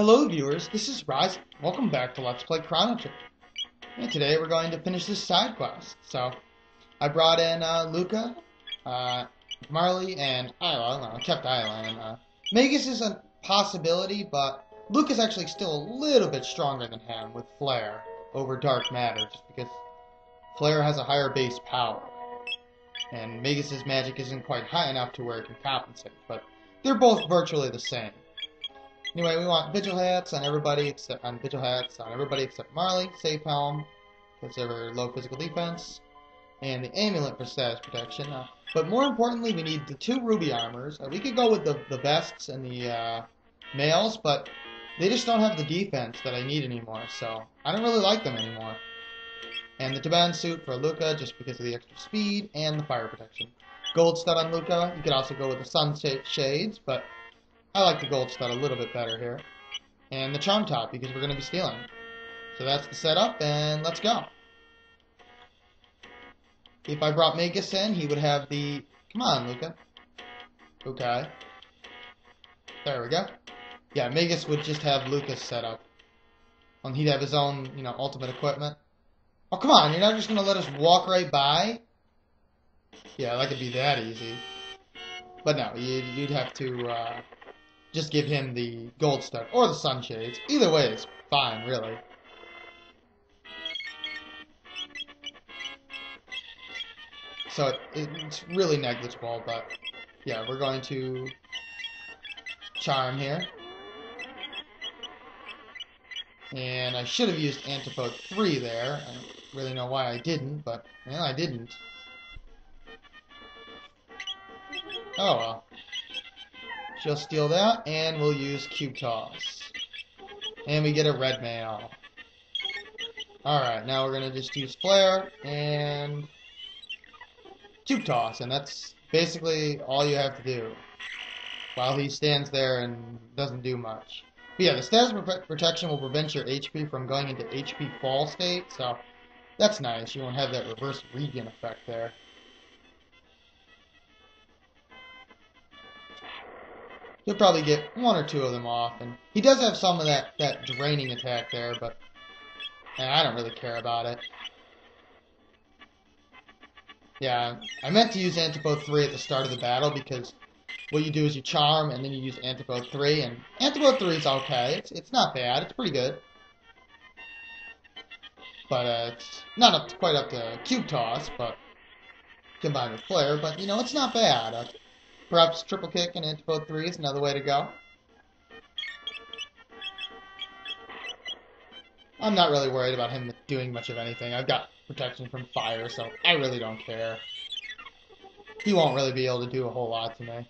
Hello viewers, this is Rise. Welcome back to Let's Play Chrono Trigger. And today we're going to finish this side quest. So, I brought in uh, Lucca, uh, Marle, and Ayla. Well, I kept Ayla. And, uh, Magus is a possibility, but Lucca's actually still a little bit stronger than him with Flare over Dark Matter, just because Flare has a higher base power. And Magus's magic isn't quite high enough to where it can compensate, but they're both virtually the same. Anyway, we want vigil hats on everybody except on vigil hats on everybody except Marle, safe helm, because they're low physical defense, and the amulet for status protection. Uh, but more importantly, we need the two ruby armors. Uh, we could go with the the vests and the uh, mails, but they just don't have the defense that I need anymore. So I don't really like them anymore. And the Taban suit for Lucca just because of the extra speed and the fire protection. Gold stud on Lucca. You could also go with the sun shades, but I like the gold stud a little bit better here. And the charm top, because we're going to be stealing. So that's the setup, and let's go. If I brought Magus in, he would have the... Come on, Lucca. Okay. There we go. Yeah, Magus would just have Lucca's set up. And he'd have his own, you know, ultimate equipment. Oh, come on, you're not just going to let us walk right by? Yeah, that could be that easy. But no, you'd, you'd have to, uh, just give him the gold stud or the sunshades. Either way is fine, really. So it, it's really negligible, but yeah, we're going to charm here. And I should have used Antipode 3 there. I don't really know why I didn't, but well, I didn't. Oh well. She'll steal that, and we'll use Cube Toss. And we get a red mail. Alright, now we're going to just use Flare and Cube Toss, and that's basically all you have to do. While he stands there and doesn't do much. But yeah, the status protection will prevent your HP from going into HP fall state, so that's nice. You won't have that reverse regen effect there. He'll probably get one or two of them off, and he does have some of that, that draining attack there, but I don't really care about it. Yeah, I meant to use Antipode 3 at the start of the battle because what you do is you charm and then you use Antipode 3, and Antipode 3 is okay. It's, it's not bad. It's pretty good. But uh, it's not up to, quite up to Cube Toss, but combined with Flare, but you know, it's not bad. Uh, Perhaps triple kick and antipode 3 is another way to go. I'm not really worried about him doing much of anything. I've got protection from fire, so I really don't care. He won't really be able to do a whole lot to me.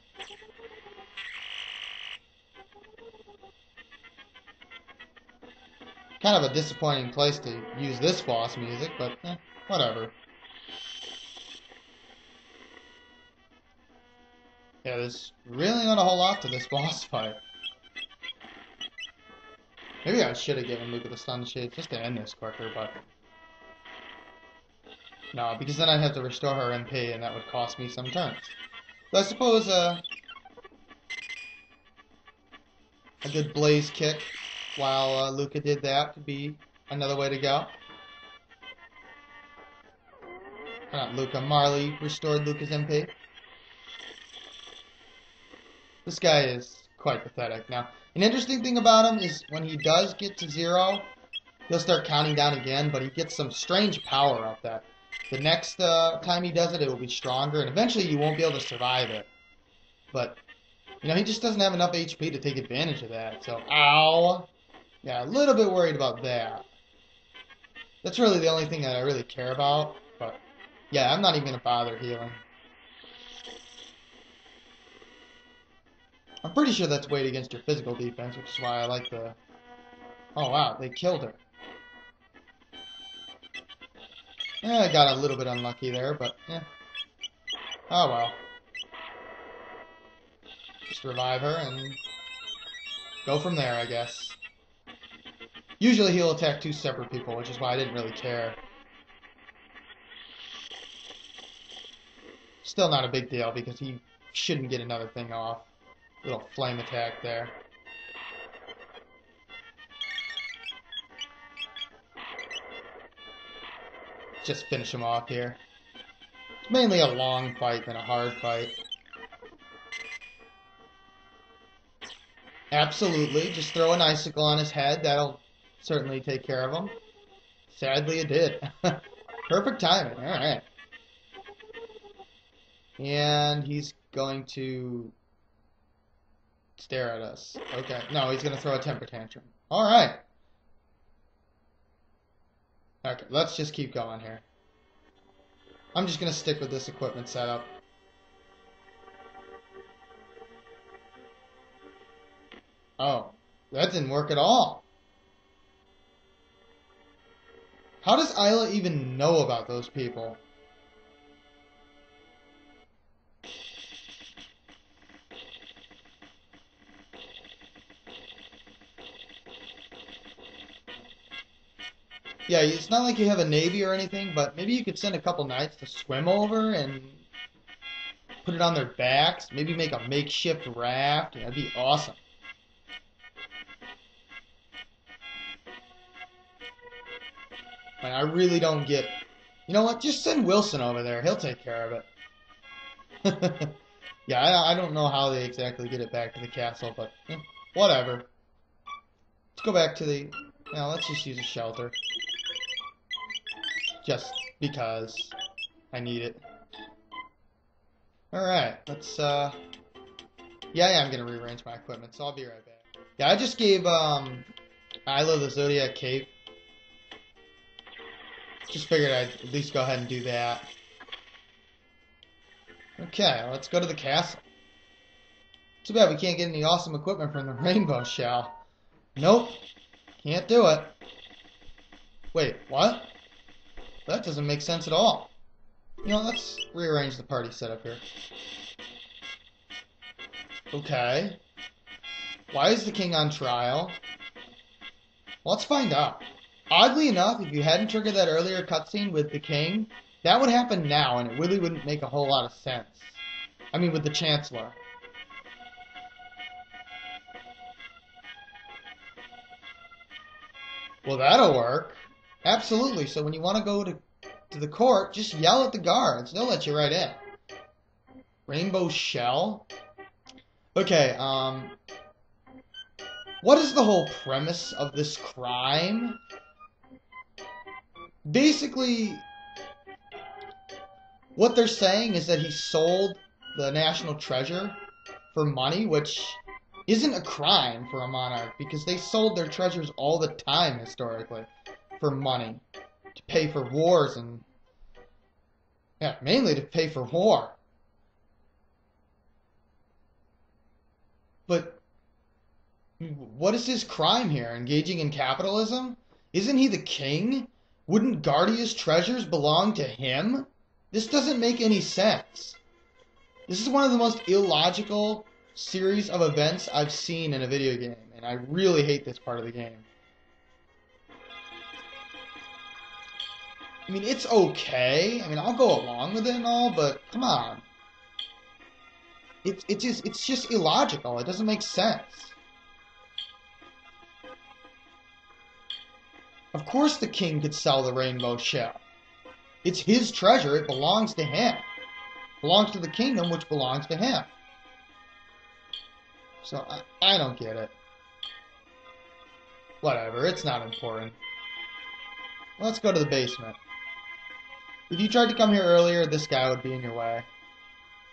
Kind of a disappointing place to use this boss music, but eh, whatever. Yeah, there's really not a whole lot to this boss fight. Maybe I should have given Lucca the stun shade just to end this quicker, but... No, because then I'd have to restore her MP, and that would cost me some turns. But I suppose, uh... A good blaze kick while uh, Lucca did that could be another way to go. Not Lucca, Marle restored Lucca's MP. This guy is quite pathetic. Now, an interesting thing about him is when he does get to zero, he'll start counting down again, but he gets some strange power up that the next uh, time he does it, it will be stronger, and eventually you won't be able to survive it. But, you know, he just doesn't have enough HP to take advantage of that. So, ow. Yeah, a little bit worried about that. That's really the only thing that I really care about. But, yeah, I'm not even going to bother healing. I'm pretty sure that's weighed against your physical defense, which is why I like the... Oh, wow, they killed her. Yeah, I got a little bit unlucky there, but, yeah. Oh, well. Just revive her and go from there, I guess. Usually he'll attack two separate people, which is why I didn't really care. Still not a big deal, because he shouldn't get another thing off. Little flame attack there. Just finish him off here. It's mainly a long fight than a hard fight. Absolutely. Just throw an icicle on his head. That'll certainly take care of him. Sadly, it did. Perfect timing. All right. And he's going to stare at us. Okay. No, he's going to throw a temper tantrum. All right. Okay, let's just keep going here. I'm just going to stick with this equipment setup. Oh, that didn't work at all. How does Ayla even know about those people? Yeah, it's not like you have a navy or anything, but maybe you could send a couple knights to swim over and put it on their backs. Maybe make a makeshift raft. That'd be awesome. I really don't get. You know what? Just send Wilson over there. He'll take care of it. yeah, I, I, don't know how they exactly get it back to the castle, but eh, whatever. Let's go back to the. Now let's just use a shelter just because I need it. Alright, let's, uh... Yeah, yeah, I'm gonna rearrange my equipment, so I'll be right back. Yeah, I just gave, um, Ayla the Zodiac Cape. Just figured I'd at least go ahead and do that. Okay, let's go to the castle. Too bad we can't get any awesome equipment from the Rainbow Shell. Nope, can't do it. Wait, what? That doesn't make sense at all. You know, let's rearrange the party setup here. Okay. Why is the king on trial? Let's find out. Oddly enough, if you hadn't triggered that earlier cutscene with the king, that would happen now, and it really wouldn't make a whole lot of sense. I mean, with the chancellor. Well, that'll work. Absolutely. So when you want to go to, to the court, just yell at the guards. They'll let you right in. Rainbow Shell? Okay, um... What is the whole premise of this crime? Basically, what they're saying is that he sold the national treasure for money, which isn't a crime for a monarch because they sold their treasures all the time historically for money to pay for wars and yeah, mainly to pay for war. But what is his crime here? Engaging in capitalism? Isn't he the king? Wouldn't Guardia's treasures belong to him? This doesn't make any sense. This is one of the most illogical series of events I've seen in a video game, and I really hate this part of the game. I mean, it's okay. I mean, I'll go along with it and all, but come on. It's it just it's just illogical. It doesn't make sense. Of course the king could sell the rainbow shell. It's his treasure. It belongs to him. It belongs to the kingdom, which belongs to him. So I, I don't get it. Whatever, it's not important. Let's go to the basement. If you tried to come here earlier, this guy would be in your way.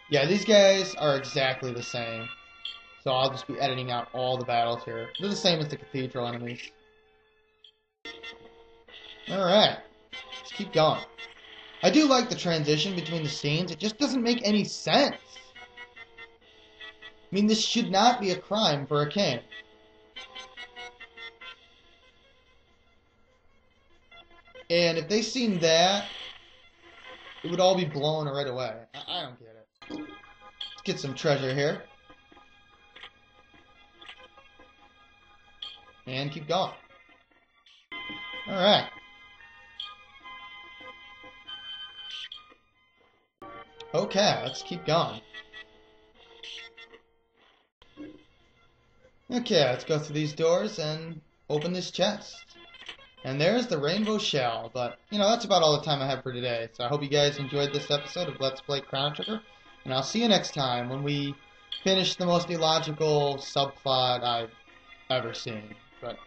Yeah, these guys are exactly the same. So I'll just be editing out all the battles here. They're the same as the cathedral enemies. Alright. Let's keep going. I do like the transition between the scenes. It just doesn't make any sense. I mean, this should not be a crime for a king. And if they seen that, it would all be blown right away. I, I don't get it. Let's get some treasure here. And keep going. Alright. Okay, let's keep going. Okay, let's go through these doors and open this chest. And there's the rainbow shell. But, you know, that's about all the time I have for today. So I hope you guys enjoyed this episode of Let's Play Chrono Trigger. And I'll see you next time when we finish the most illogical subplot I've ever seen. But,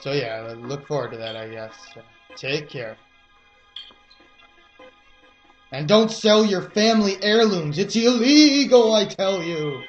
so yeah, look forward to that, I guess. Take care. And don't sell your family heirlooms. It's illegal, I tell you.